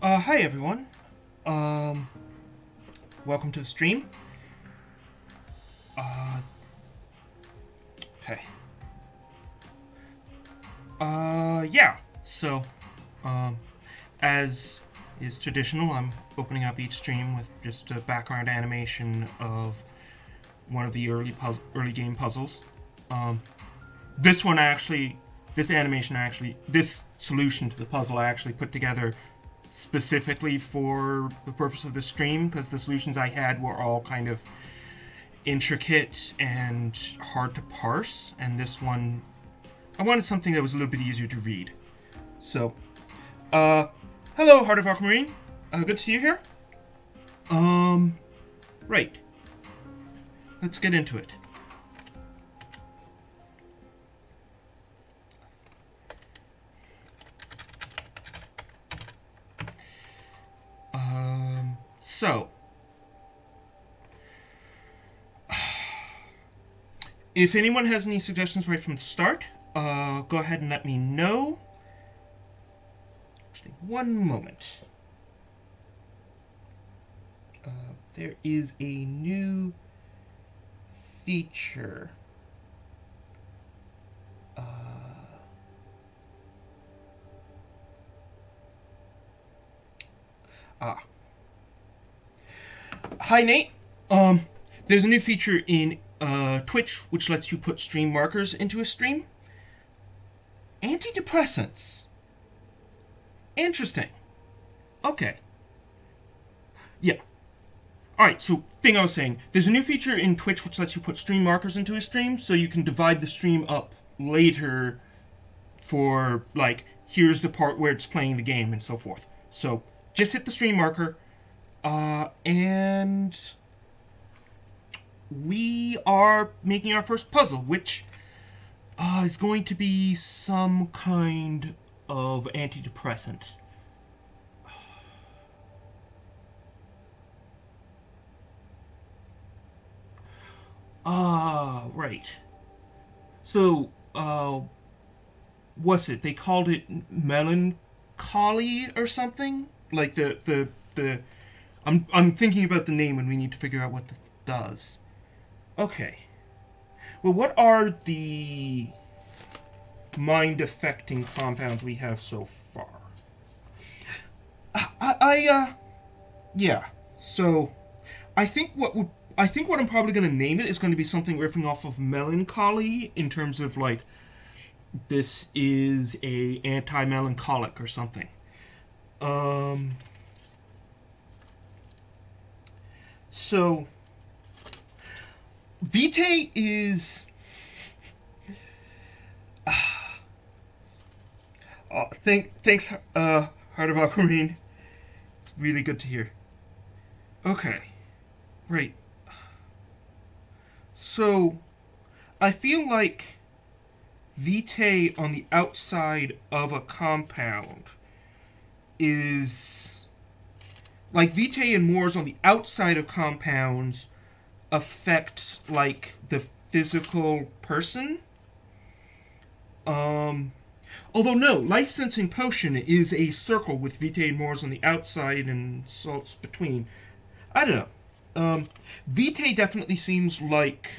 Uh, hi everyone. Um, welcome to the stream. Uh, okay. Uh, yeah. So, um, as is traditional, I'm opening up each stream with just a background animation of one of the early puzzle, early game puzzles. Um, this one actually, this animation actually, this solution to the puzzle I actually put together specifically for the purpose of the stream because the solutions I had were all kind of intricate and hard to parse, and this one I wanted something that was a little bit easier to read. So, uh, hello, Heart of Aquamarine. Uh, good to see you here. Um, right. Let's get into it. So, if anyone has any suggestions right from the start, uh, go ahead and let me know. Actually, one moment. Uh, there is a new feature. Uh, ah. Hi, Nate. Um, there's a new feature in uh, Twitch which lets you put stream markers into a stream. Antidepressants. Interesting. Okay. Yeah. Alright, so thing I was saying, there's a new feature in Twitch which lets you put stream markers into a stream so you can divide the stream up later for, like, here's the part where it's playing the game and so forth. So, just hit the stream marker, uh, and we are making our first puzzle, which uh, is going to be some kind of antidepressant. Ah, right. So, uh, what's it? They called it melancholy or something? Like the, the, the, I'm, I'm thinking about the name and we need to figure out what this does. Okay. Well, what are the mind-affecting compounds we have so far? I, I, uh, yeah. So, I think what would, I think what I'm probably going to name it is going to be something riffing off of melancholy in terms of like, this is a anti-melancholic or something. Um. So, Vitae is. Uh, thank, thanks, uh, Heart of Aquamarine. It's really good to hear. Okay. Right. So, I feel like vitae on the outside of a compound is like vitae and mors on the outside of compounds affect like the physical person. Um although no life sensing potion is a circle with vitae and mors on the outside and salts between. I don't know. Um vitae definitely seems like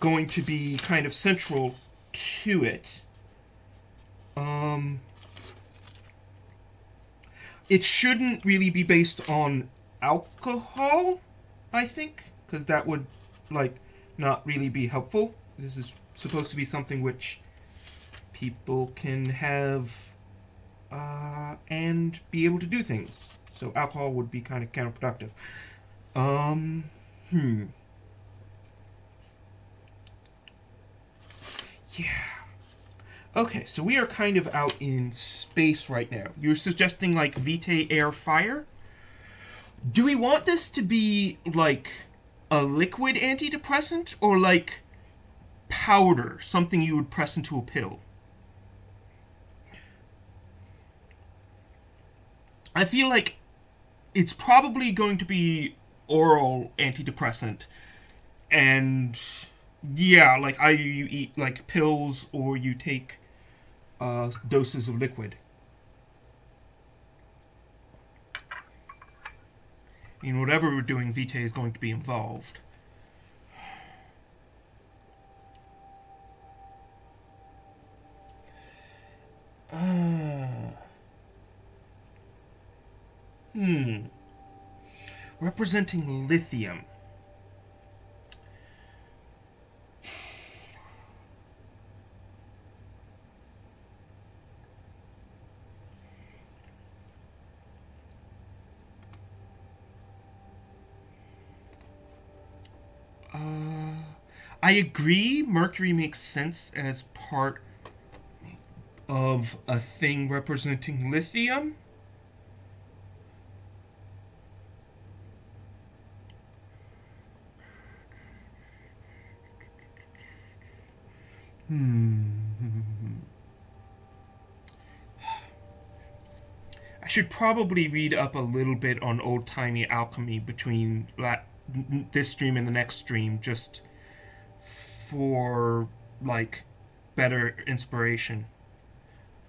going to be kind of central to it. Um, it shouldn't really be based on alcohol, I think, because that would, like, not really be helpful. This is supposed to be something which people can have uh, and be able to do things. So alcohol would be kind of counterproductive. Um, hmm. Yeah. Okay, so we are kind of out in space right now. You're suggesting like Vitae Air Fire? Do we want this to be like a liquid antidepressant or like powder, something you would press into a pill? I feel like it's probably going to be oral antidepressant and yeah, like either you eat like pills or you take uh, doses of liquid. In whatever we're doing, Vitae is going to be involved. Uh, hmm. Representing lithium. I agree. Mercury makes sense as part of a thing representing lithium. Hmm. I should probably read up a little bit on old timey alchemy between this stream and the next stream, just for like better inspiration.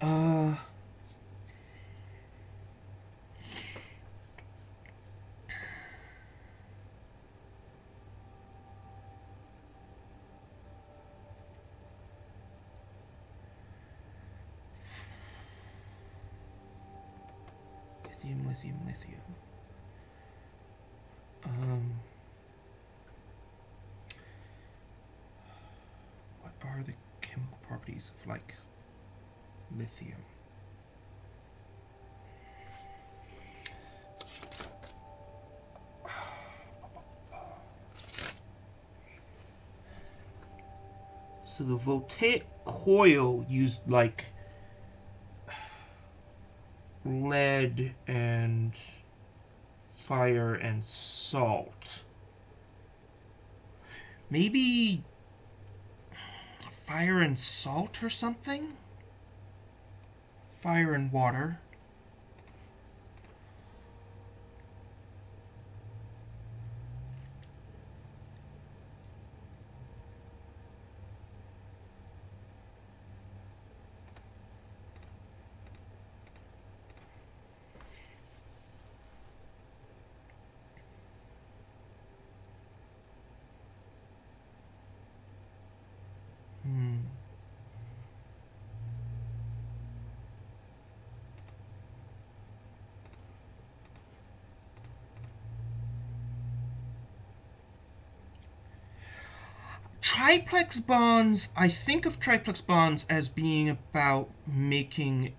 Uh. Lithium, lithium, lithium. Um. What are the chemical properties of like lithium. The voltaic coil used like lead and fire and salt. Maybe fire and salt or something? fire and water. Triplex bonds, I think of triplex bonds as being about making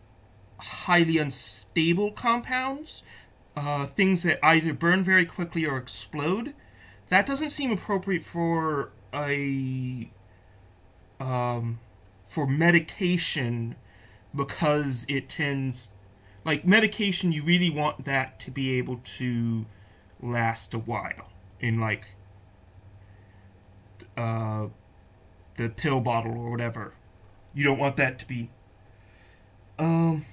highly unstable compounds, uh, things that either burn very quickly or explode. That doesn't seem appropriate for a um, for medication because it tends like medication you really want that to be able to last a while in like uh, the pill bottle or whatever. You don't want that to be. Um.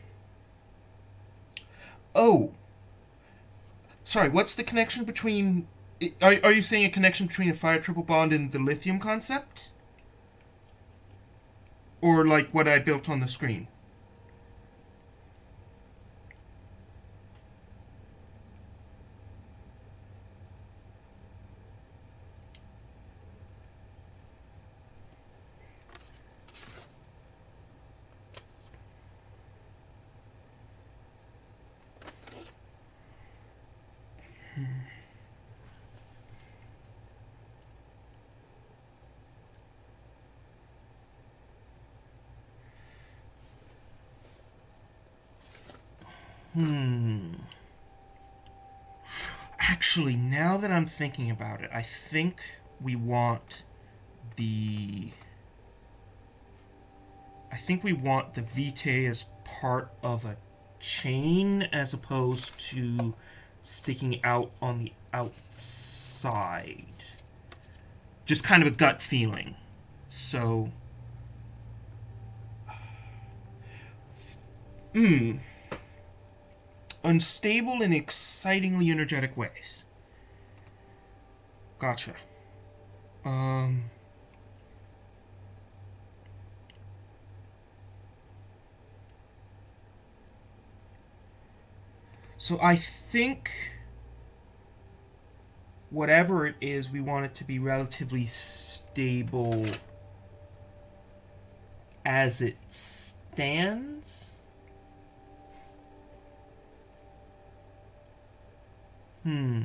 Oh. Sorry, what's the connection between. Are, are you saying a connection between a fire triple bond and the lithium concept? Or like what I built on the screen? Hmm. Actually, now that I'm thinking about it, I think we want the... I think we want the vitae as part of a chain as opposed to sticking out on the outside. Just kind of a gut feeling. So... Hmm unstable in excitingly energetic ways. Gotcha. Um... So I think whatever it is, we want it to be relatively stable as it stands. Hmm.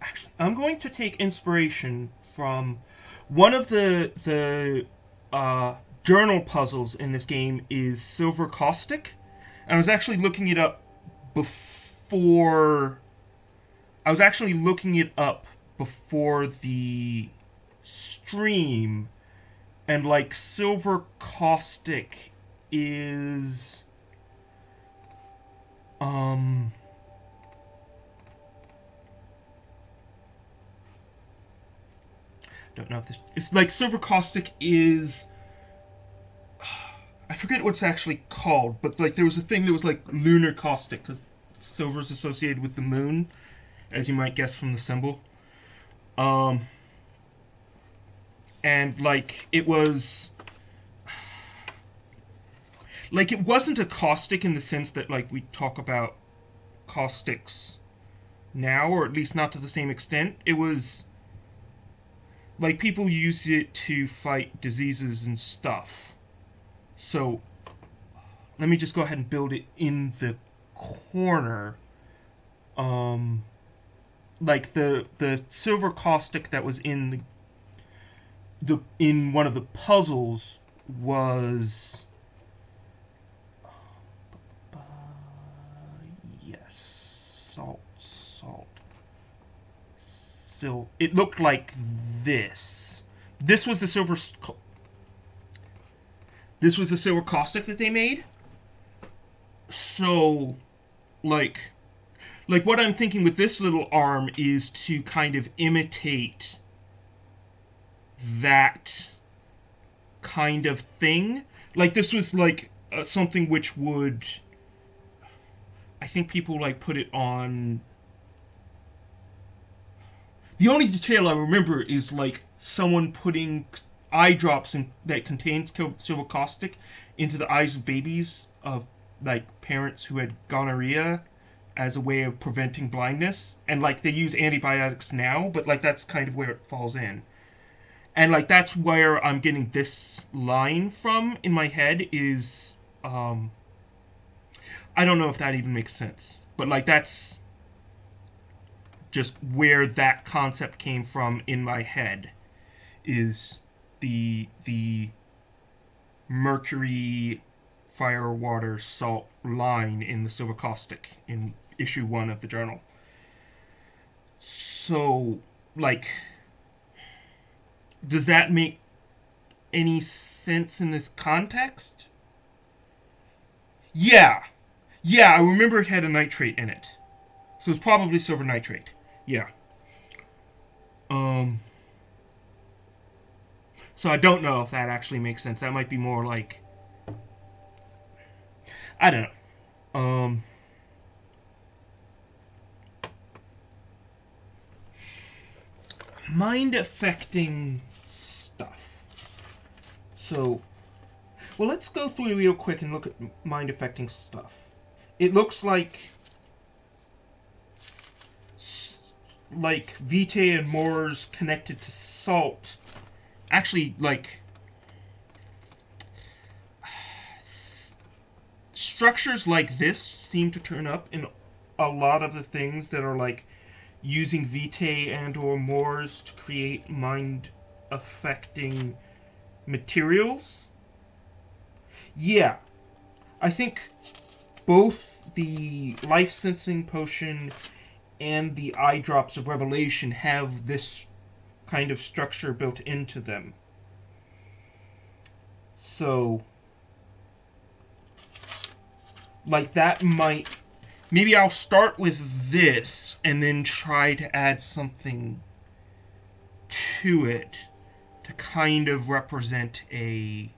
Actually, I'm going to take inspiration from one of the the uh, journal puzzles in this game is Silver Caustic, and I was actually looking it up before. I was actually looking it up before the stream, and like Silver Caustic is um don't know if this it's like silver caustic is I forget what's actually called, but like there was a thing that was like lunar caustic because silver is associated with the moon, as you might guess from the symbol. Um, and like it was like it wasn't a caustic in the sense that like we talk about caustics now, or at least not to the same extent. It was like people used it to fight diseases and stuff. So let me just go ahead and build it in the corner. Um like the the silver caustic that was in the the in one of the puzzles was uh, yes salt salt so it looked like this. This was the silver this was the silver caustic that they made. So like like what I'm thinking with this little arm is to kind of imitate that kind of thing. Like this was like uh, something which would I think people like put it on. The only detail I remember is like someone putting eye drops in, that contains silver caustic into the eyes of babies of like parents who had gonorrhea as a way of preventing blindness. And like they use antibiotics now but like that's kind of where it falls in and like that's where i'm getting this line from in my head is um i don't know if that even makes sense but like that's just where that concept came from in my head is the the mercury fire water salt line in the silver caustic in issue one of the journal. So like does that make any sense in this context? Yeah. Yeah i remember it had a nitrate in it. So it's probably silver nitrate. Yeah. Um so i don't know if that actually makes sense. That might be more like I don't know. Um, mind affecting. So, well, let's go through real quick and look at mind affecting stuff. It looks like like Vitae and Mors connected to salt actually like structures like this seem to turn up in a lot of the things that are like using vitae and or mors to create mind affecting materials. Yeah. I think both the life sensing potion and the eye drops of revelation have this kind of structure built into them. So like that might maybe I'll start with this and then try to add something to it to kind of represent a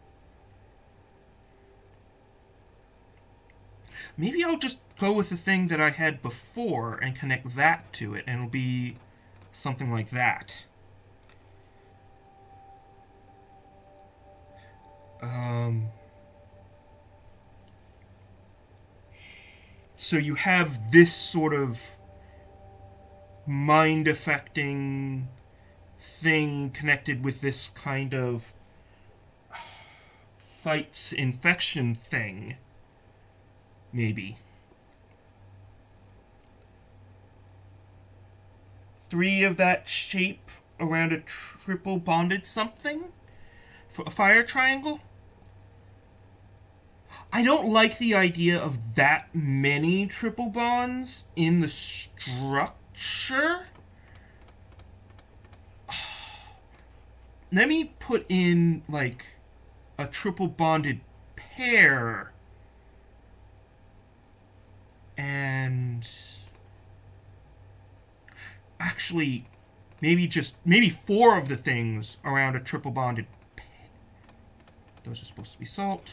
maybe I'll just go with the thing that I had before and connect that to it and it'll be something like that. Um, so you have this sort of mind affecting thing connected with this kind of sites infection thing. Maybe. Three of that shape around a triple bonded something? For a fire triangle? I don't like the idea of that many triple bonds in the structure. Let me put in, like, a triple bonded pair. And actually maybe just maybe four of the things around a triple bonded those are supposed to be salt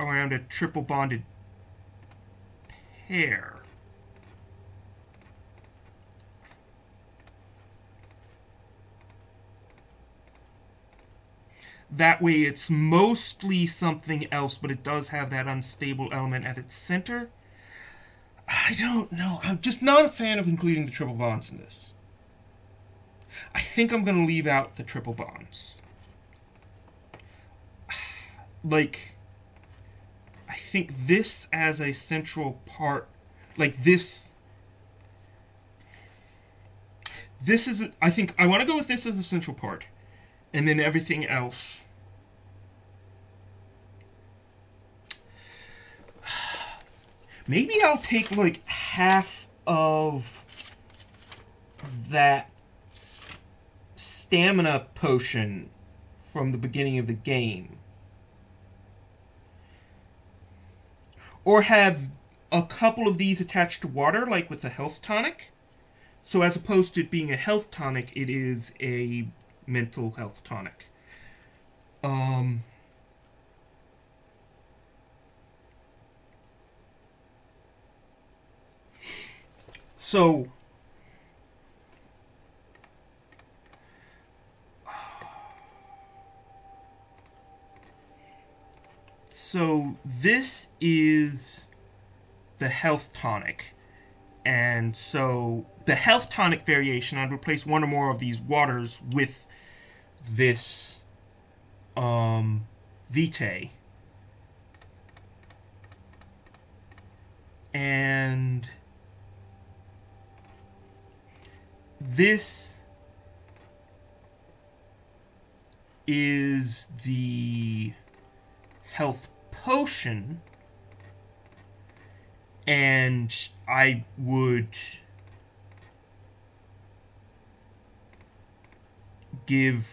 around a triple bonded pair that way it's mostly something else but it does have that unstable element at its center I don't know. I'm just not a fan of including the triple bonds in this. I think I'm going to leave out the triple bonds. Like, I think this as a central part, like this, this is, I think, I want to go with this as the central part, and then everything else Maybe I'll take like half of that stamina potion from the beginning of the game. Or have a couple of these attached to water, like with the health tonic. So as opposed to it being a health tonic, it is a mental health tonic. Um... So So this is the health tonic. And so the health tonic variation, I'd replace one or more of these waters with this um, Vitae. And this is the health potion and I would give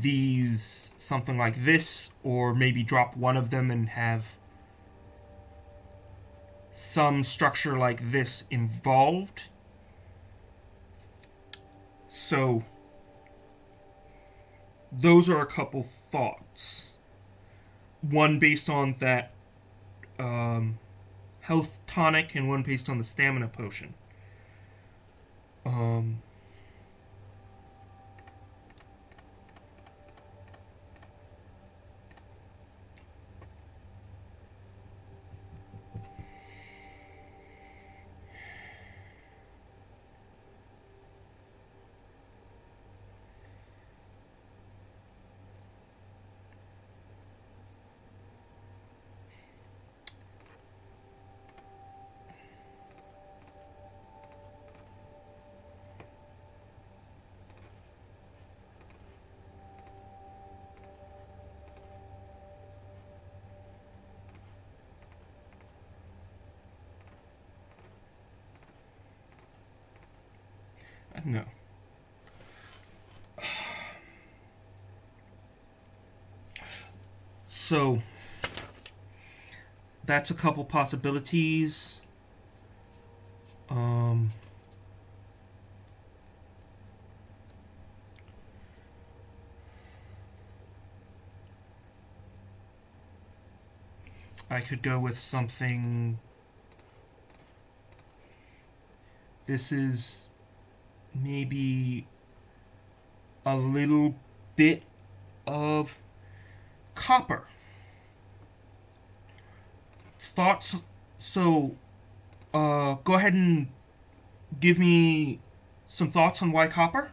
these something like this or maybe drop one of them and have some structure like this involved so, those are a couple thoughts. One based on that um, health tonic, and one based on the stamina potion. Um, No. So, that's a couple possibilities. Um, I could go with something. This is maybe a little bit of copper. Thoughts? So, uh, go ahead and give me some thoughts on why copper?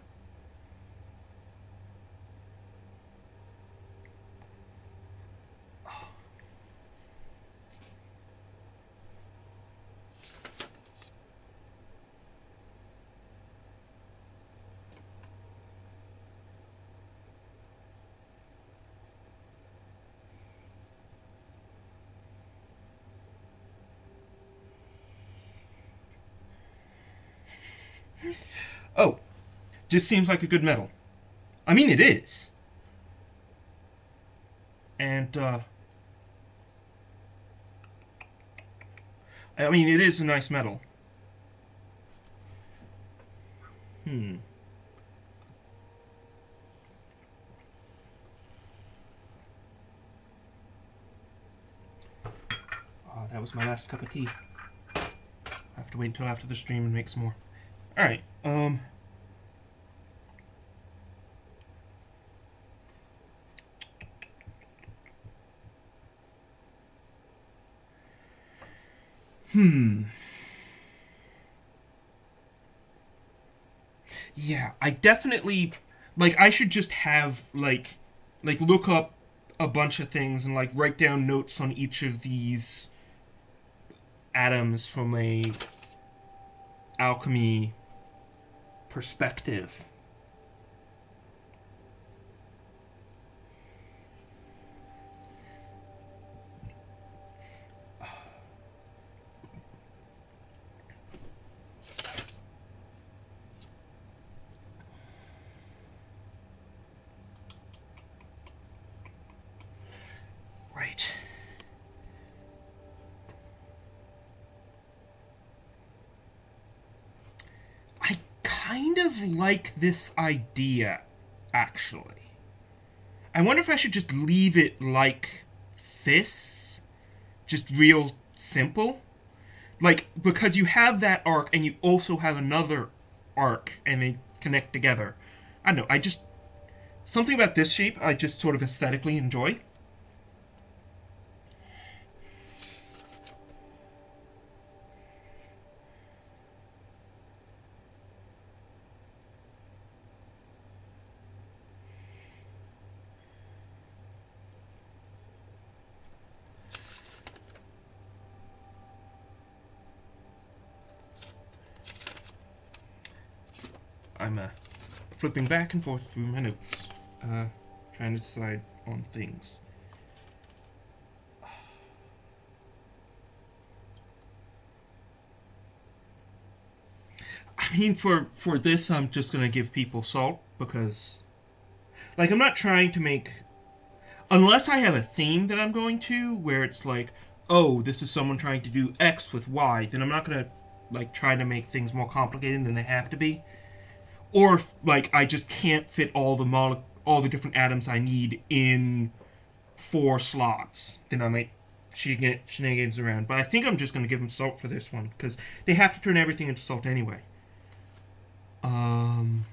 Oh, just seems like a good metal. I mean, it is. And, uh, I mean, it is a nice metal. Hmm. Oh, that was my last cup of tea. I have to wait until after the stream and make some more. Alright, um... Hmm. Yeah, I definitely like I should just have like like look up a bunch of things and like write down notes on each of these atoms from a alchemy perspective. Right. I kind of like this idea, actually. I wonder if I should just leave it like this. Just real simple. Like, because you have that arc and you also have another arc and they connect together. I don't know, I just. Something about this shape I just sort of aesthetically enjoy. I'm uh, flipping back and forth through my notes, uh, trying to decide on things. I mean, for for this, I'm just gonna give people salt because, like, I'm not trying to make, unless I have a theme that I'm going to where it's like, oh, this is someone trying to do X with Y, then I'm not gonna like try to make things more complicated than they have to be or if, like I just can't fit all the mole- all the different atoms I need in four slots, then I might get shenanigans around. But I think I'm just going to give them salt for this one because they have to turn everything into salt anyway. Um,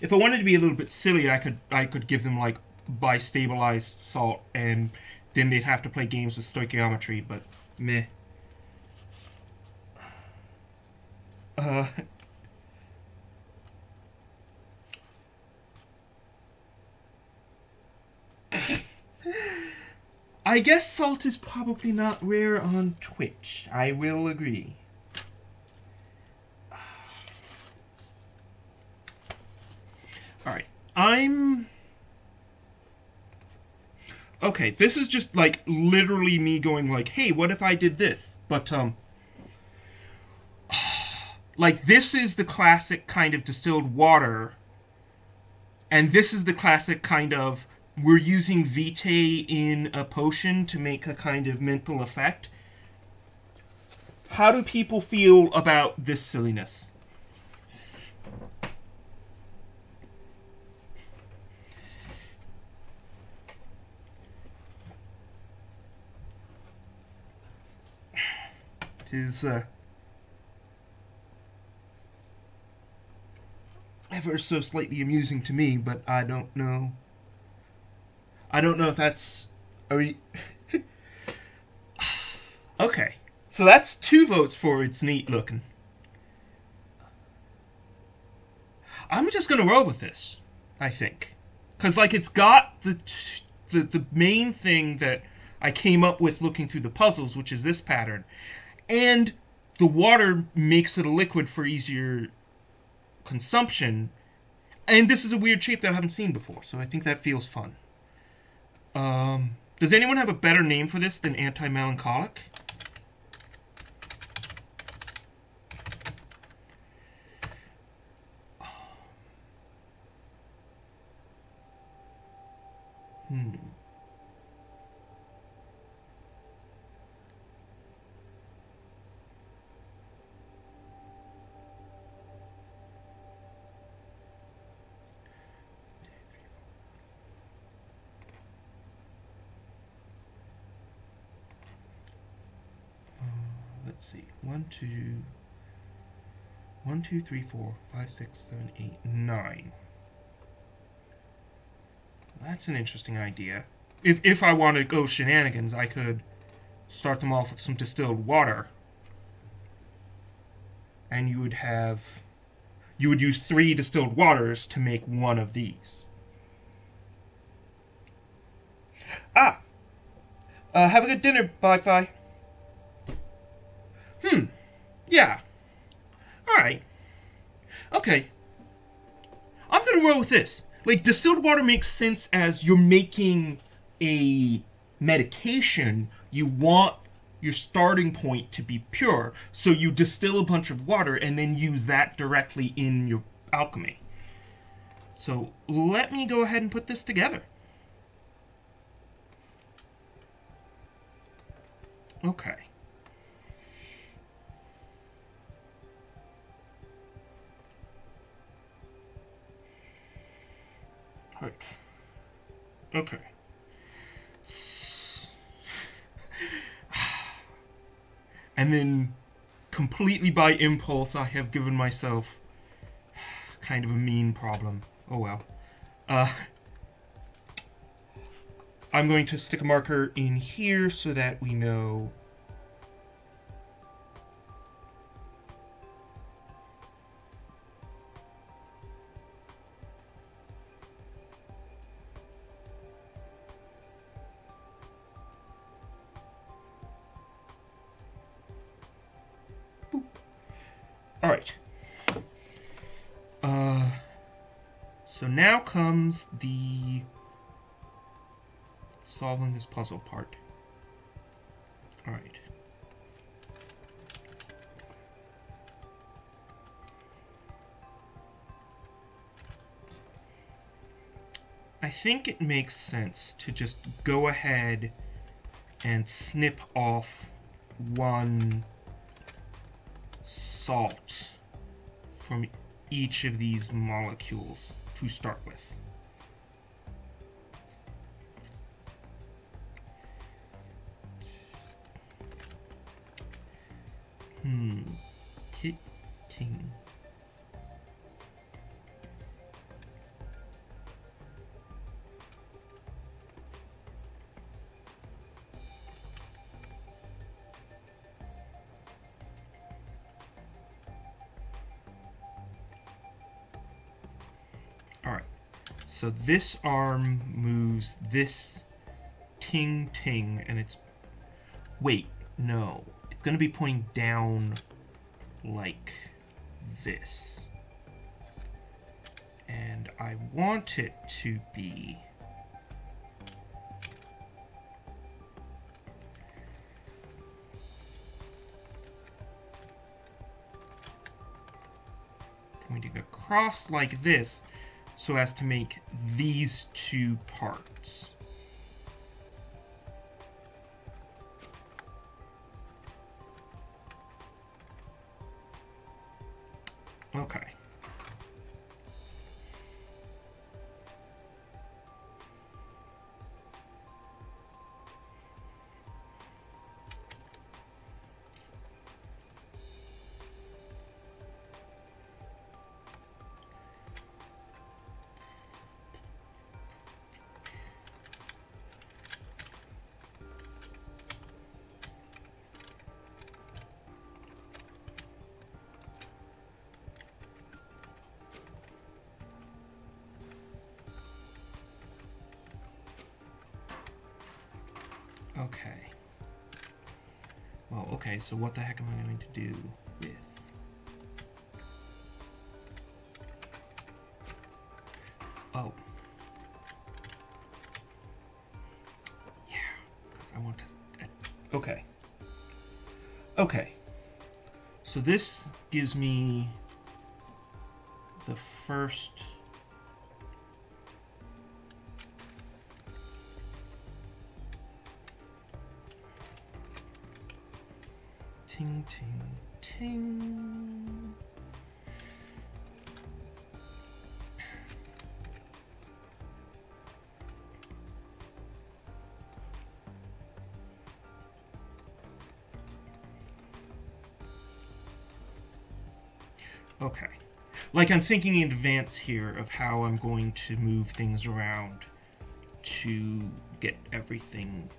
if I wanted to be a little bit silly, I could I could give them like bistabilized salt, and then they'd have to play games with stoichiometry. But meh. Uh, I guess salt is probably not rare on Twitch. I will agree. Alright, I'm... Okay, this is just, like, literally me going like, hey, what if I did this? But, um... Like, this is the classic kind of distilled water, and this is the classic kind of we're using vitae in a potion to make a kind of mental effect. How do people feel about this silliness? Is uh, ever so slightly amusing to me, but I don't know I don't know if that's. Are we. okay. So that's two votes for it's neat looking. I'm just gonna roll with this, I think. Because, like, it's got the, the, the main thing that I came up with looking through the puzzles, which is this pattern. And the water makes it a liquid for easier consumption. And this is a weird shape that I haven't seen before, so I think that feels fun. Um, does anyone have a better name for this than anti-melancholic? Hmm. let's see. One, two, one, two, three, four, five, six, seven, eight, nine. That's an interesting idea. If if I want to go shenanigans, I could start them off with some distilled water. And you would have you would use three distilled waters to make one of these. Ah! Uh, have a good dinner, Bye-bye. Yeah. Alright. Okay. I'm gonna roll with this. Like, distilled water makes sense as you're making a medication. You want your starting point to be pure. So you distill a bunch of water and then use that directly in your alchemy. So let me go ahead and put this together. Okay. Right. Okay. And then, completely by impulse, I have given myself kind of a mean problem. Oh well. Uh, I'm going to stick a marker in here so that we know this puzzle part. Alright. I think it makes sense to just go ahead and snip off one salt from each of these molecules to start with. Ting. All right. So this arm moves this ting ting, and it's... Wait, no. It's going to be pointing down like this. And I want it to be... pointing across like this so as to make these two parts. Okay. So what the heck am I going to do with... Oh. Yeah, because I want to... Okay. Okay. So this gives me the first... Ting, ting, ting. Okay. Like I'm thinking in advance here of how I'm going to move things around to get everything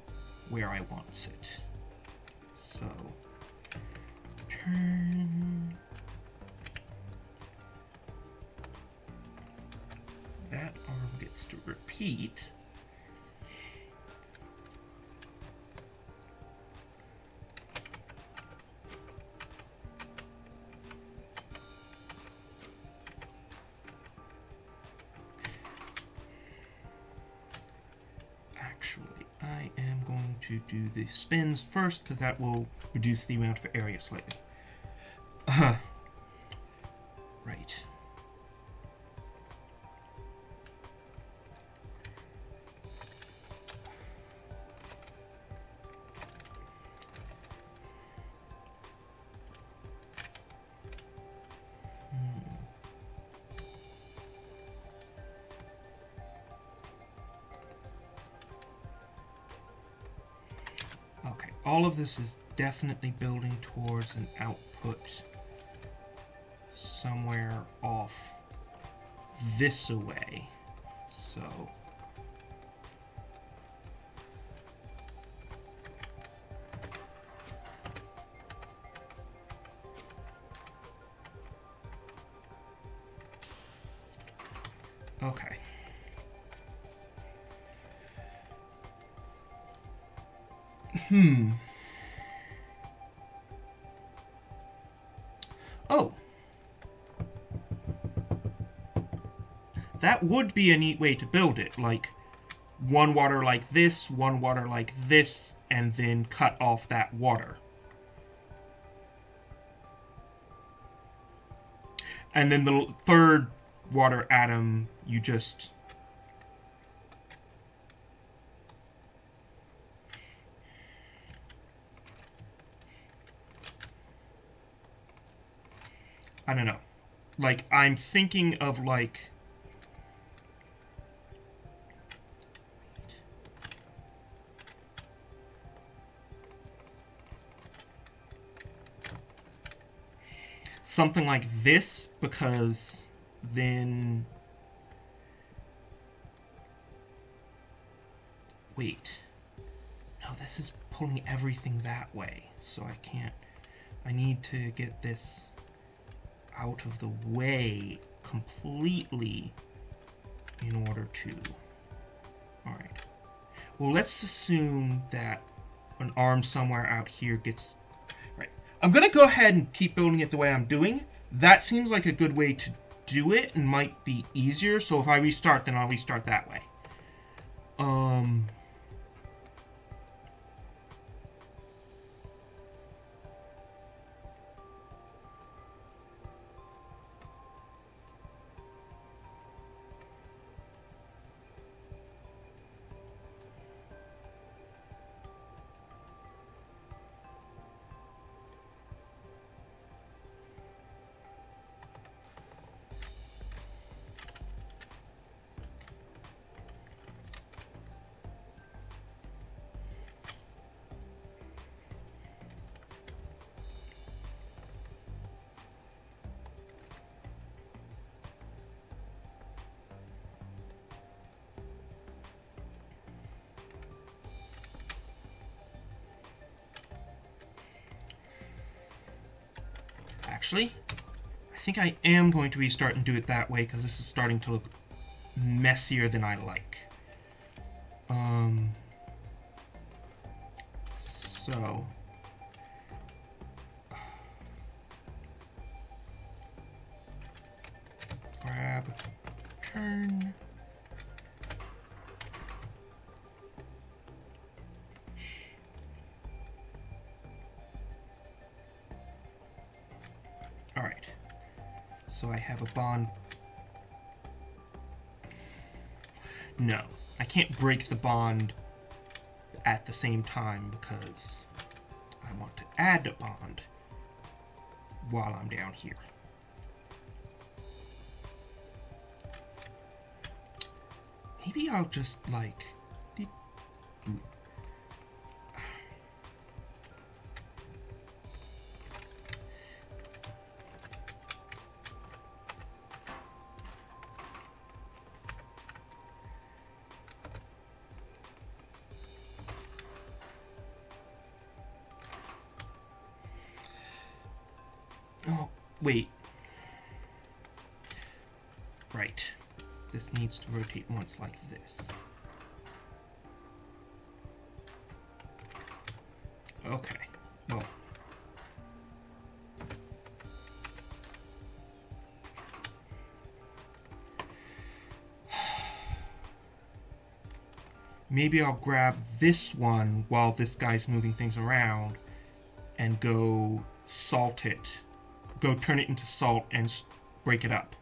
where I want it. So, turn that arm gets to repeat. Actually, I am going to do the spins first because that will reduce the amount of area slightly. This is definitely building towards an output somewhere off this away. So Okay. Hmm. That would be a neat way to build it, like one water like this, one water like this, and then cut off that water. And then the third water atom, you just I don't know. Like I'm thinking of like something like this because then wait. No this is pulling everything that way so I can't I need to get this out of the way completely in order to alright. Well let's assume that an arm somewhere out here gets I'm gonna go ahead and keep building it the way I'm doing. That seems like a good way to do it and might be easier. So if I restart then I'll restart that way. Um Actually, I think I am going to restart and do it that way because this is starting to look messier than I like. No, I can't break the bond at the same time because I want to add a bond while I'm down here. Maybe I'll just like Oh, wait. Right. This needs to rotate once like this. Okay. Well. Maybe I'll grab this one while this guy's moving things around and go salt it go turn it into salt and break it up.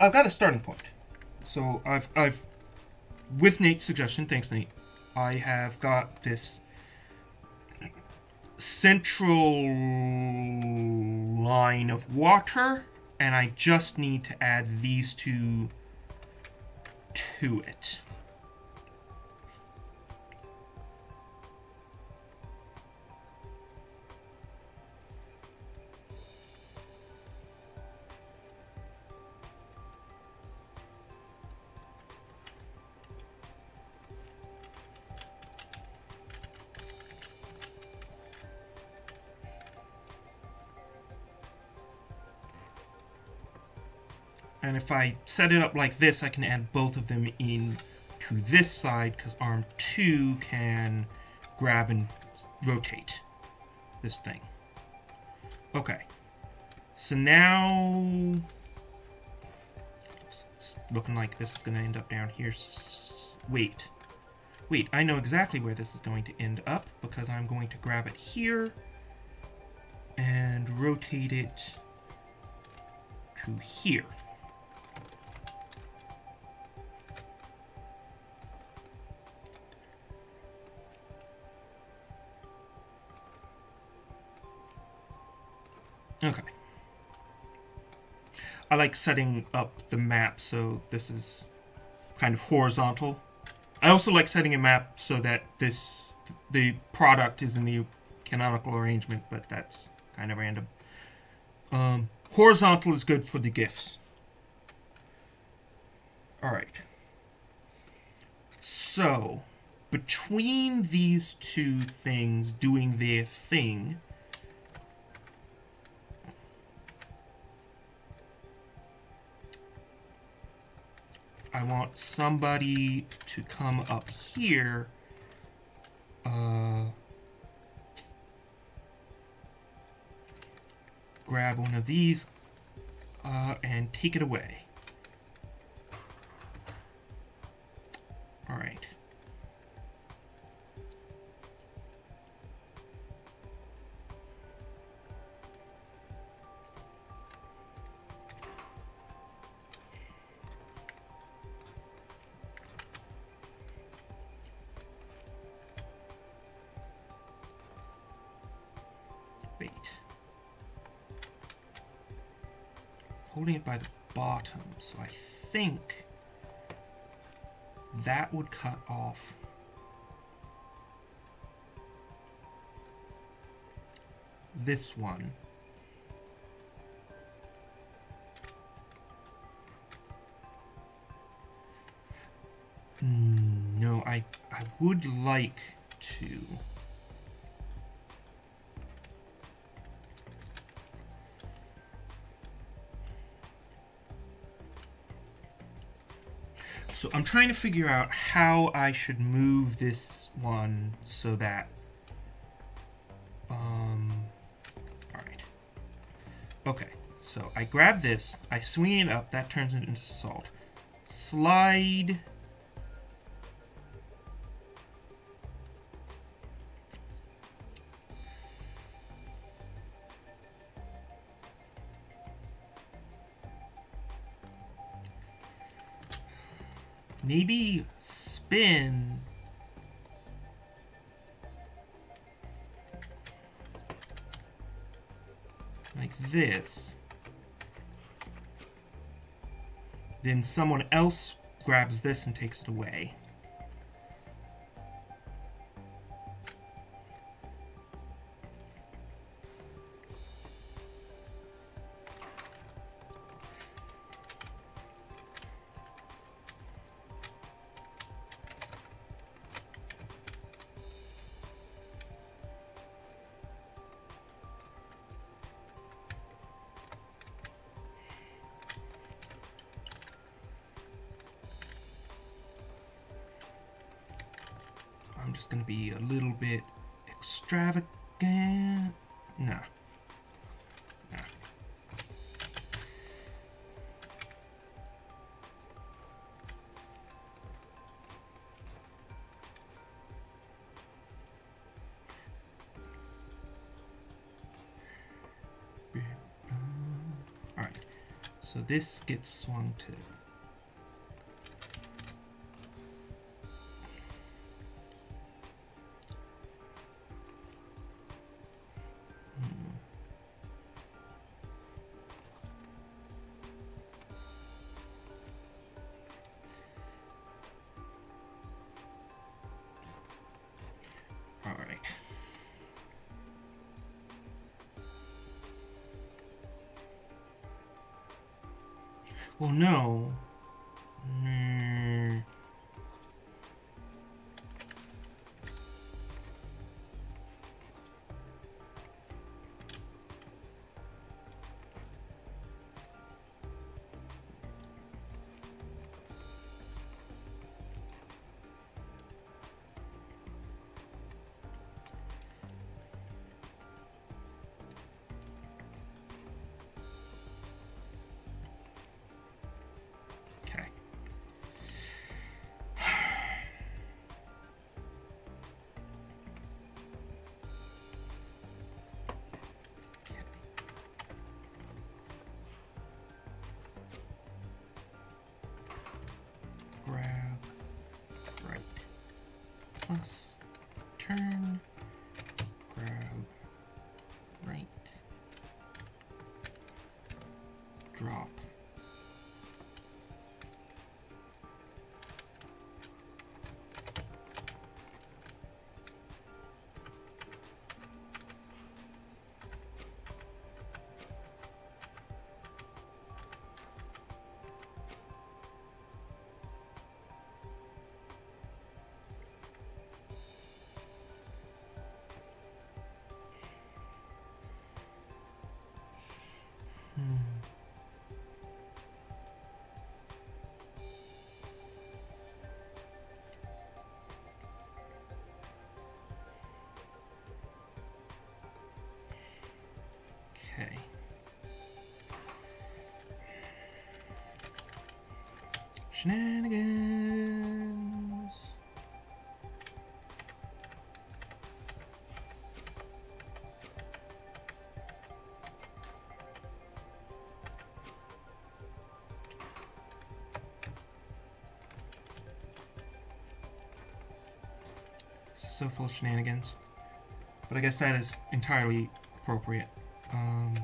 I've got a starting point. So I've I've with Nate's suggestion, thanks Nate, I have got this central line of water and I just need to add these two to it. And if I set it up like this, I can add both of them in to this side because arm 2 can grab and rotate this thing. Okay. So now... It's looking like this is going to end up down here. Wait. Wait, I know exactly where this is going to end up because I'm going to grab it here and rotate it to here. Okay. I like setting up the map so this is kind of horizontal. I also like setting a map so that this the product is in the canonical arrangement, but that's kind of random. Um, horizontal is good for the GIFs. Alright. So, between these two things doing their thing, I want somebody to come up here uh, grab one of these uh, and take it away. So I think that would cut off this one. Mm, no, I I would like to. Trying to figure out how I should move this one so that um all right. Okay. So I grab this, I swing it up, that turns it into salt. Slide spin. Like this. Then someone else grabs this and takes it away. This gets swung to turn, grab, right, drop. Shenanigans. So full of shenanigans. But I guess that is entirely appropriate. Um,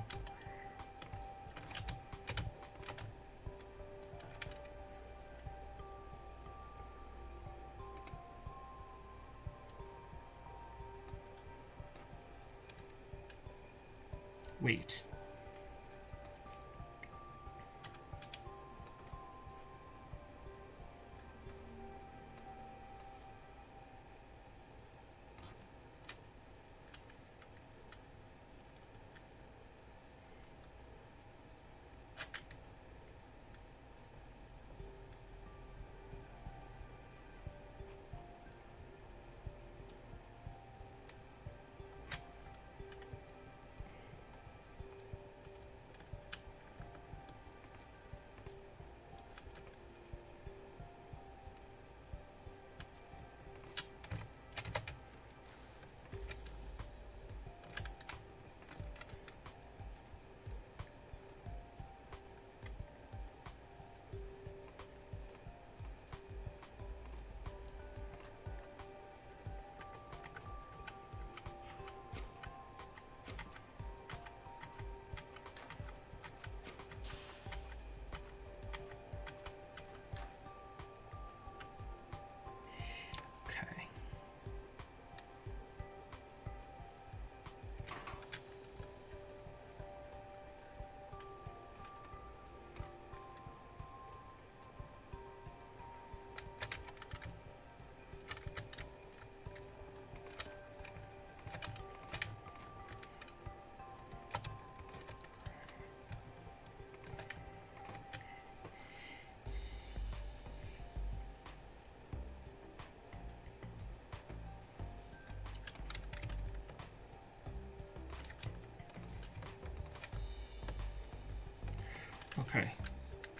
Okay.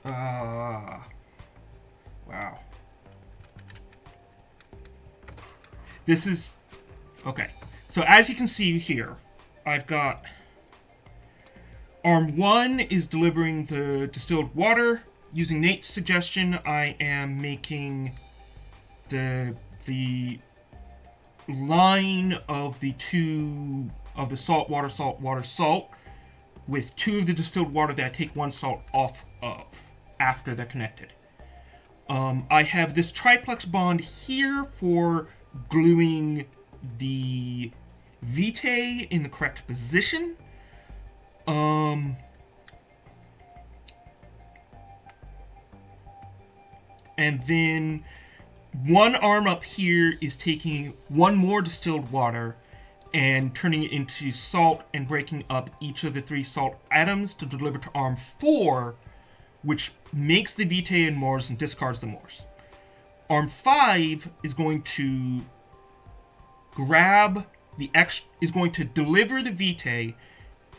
Uh, wow. This is okay. So as you can see here, I've got arm one is delivering the distilled water. Using Nate's suggestion, I am making the the line of the two of the salt water, salt water, salt with two of the distilled water that I take one salt off of after they're connected. Um, I have this triplex bond here for gluing the vitae in the correct position. Um, and then one arm up here is taking one more distilled water and turning it into salt and breaking up each of the three salt atoms to deliver to arm 4, which makes the vitae and mors and discards the mors. Arm 5 is going to grab the ex is going to deliver the vitae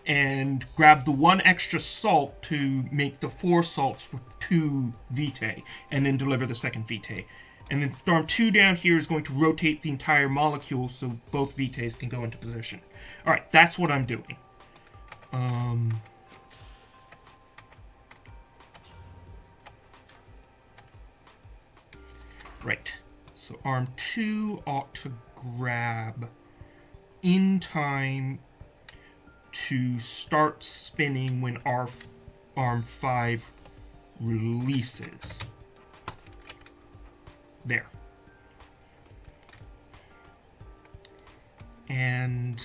and grab the one extra salt to make the four salts for two vitae and then deliver the second vitae. And then arm 2 down here is going to rotate the entire molecule so both vitaes can go into position. Alright, that's what I'm doing. Um, right. So arm 2 ought to grab in time to start spinning when our arm 5 releases. There. And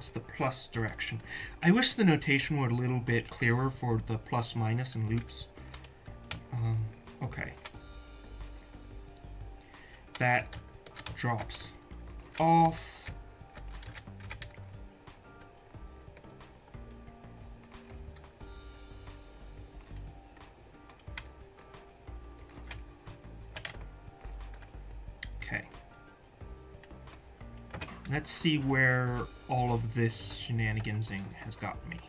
that's the plus direction. I wish the notation were a little bit clearer for the plus minus and loops. Um, okay. That drops off. Let's see where all of this shenanigansing has gotten me.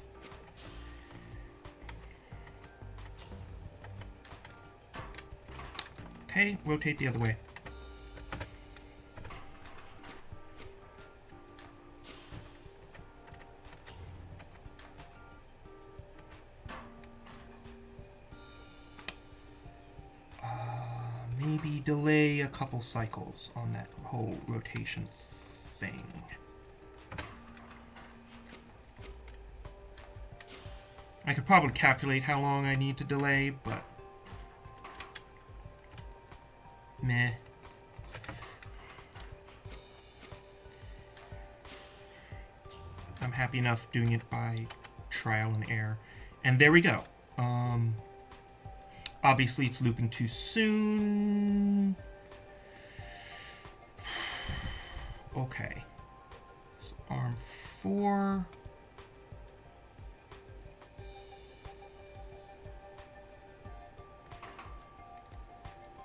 Okay, rotate the other way. Uh, maybe delay a couple cycles on that whole rotation thing. I could probably calculate how long I need to delay, but meh. I'm happy enough doing it by trial and error. And there we go. Um, obviously, it's looping too soon. Okay. So arm four.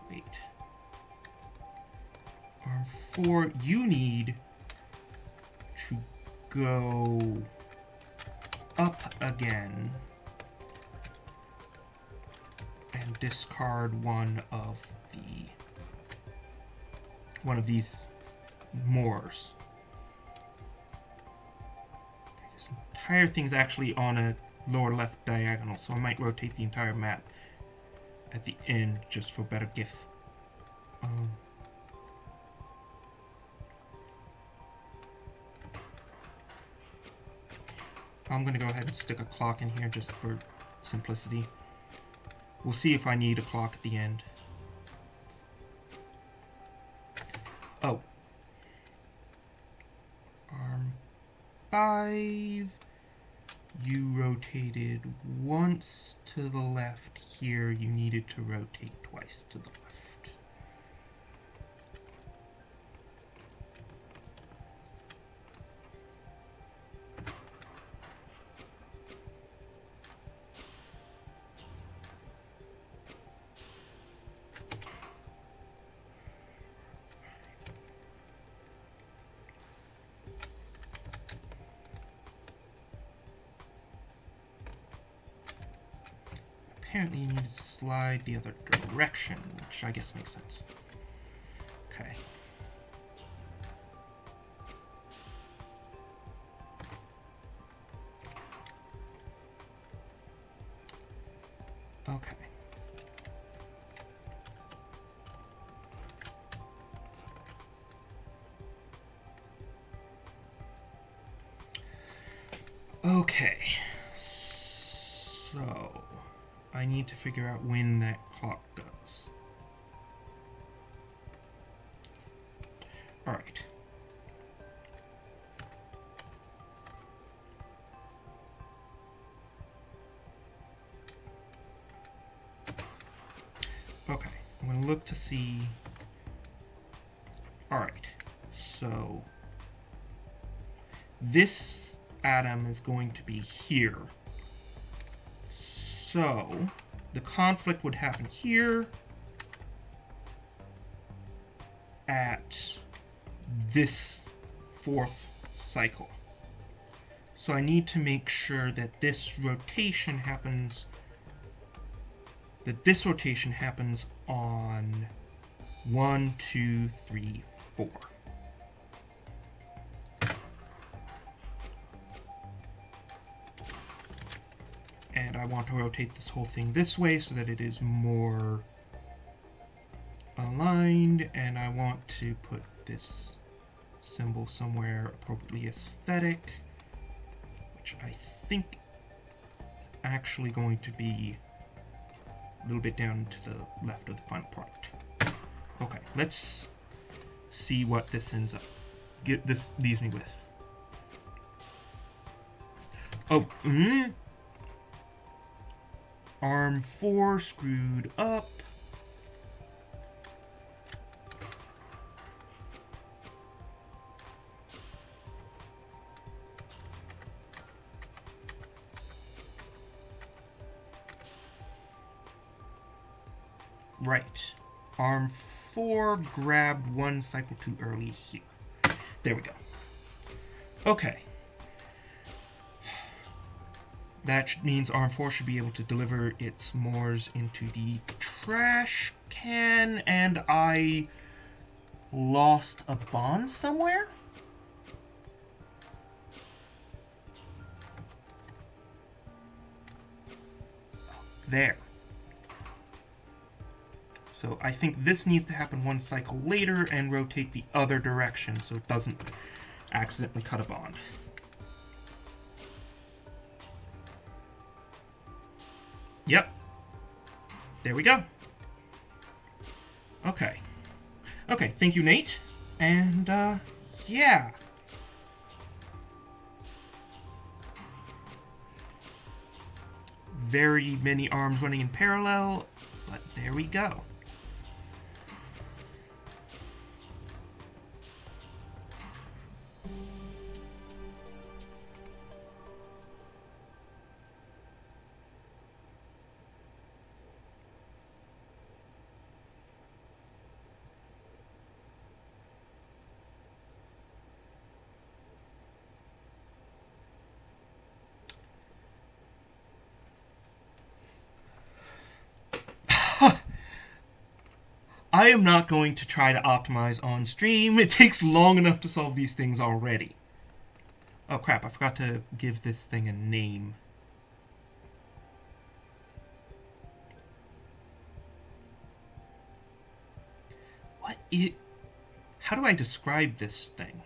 Wait. Arm four, you need to go up again and discard one of the one of these mors. This entire thing's actually on a lower left diagonal, so I might rotate the entire map at the end just for better GIF. Um, I'm going to go ahead and stick a clock in here just for simplicity. We'll see if I need a clock at the end. Oh. 5. You rotated once to the left here. You needed to rotate twice to the left. Apparently you need to slide the other direction, which I guess makes sense. Okay. Figure out when that clock goes. Alright. Okay, I'm going to look to see... Alright, so... This atom is going to be here so, the conflict would happen here at this fourth cycle. So I need to make sure that this rotation happens that this rotation happens on one, two, three, four. I want to rotate this whole thing this way so that it is more aligned and I want to put this symbol somewhere appropriately aesthetic which I think is actually going to be a little bit down to the left of the final product. Okay, let's see what this ends up get this leaves me with. Oh, mm, Arm 4 screwed up. Right. Arm 4 grabbed one cycle too early here. There we go. Okay. That means Arm 4 should be able to deliver its mors into the trash can, and I lost a bond somewhere? There. So I think this needs to happen one cycle later and rotate the other direction so it doesn't accidentally cut a bond. Yep. There we go. Okay. Okay, thank you, Nate. And, uh, yeah. Very many arms running in parallel, but there we go. I am not going to try to optimize on stream. It takes long enough to solve these things already. Oh crap, I forgot to give this thing a name. What it How do I describe this thing?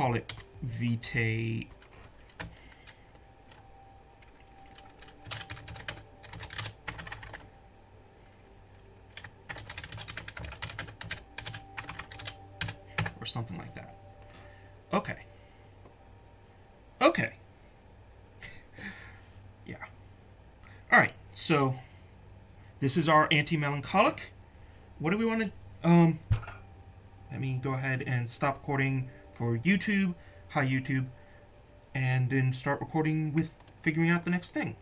Call it Vitae or something like that. Okay. Okay. yeah. Alright, so this is our anti-melancholic. What do we want to... Um, let me go ahead and stop recording for YouTube, hi YouTube, and then start recording with figuring out the next thing.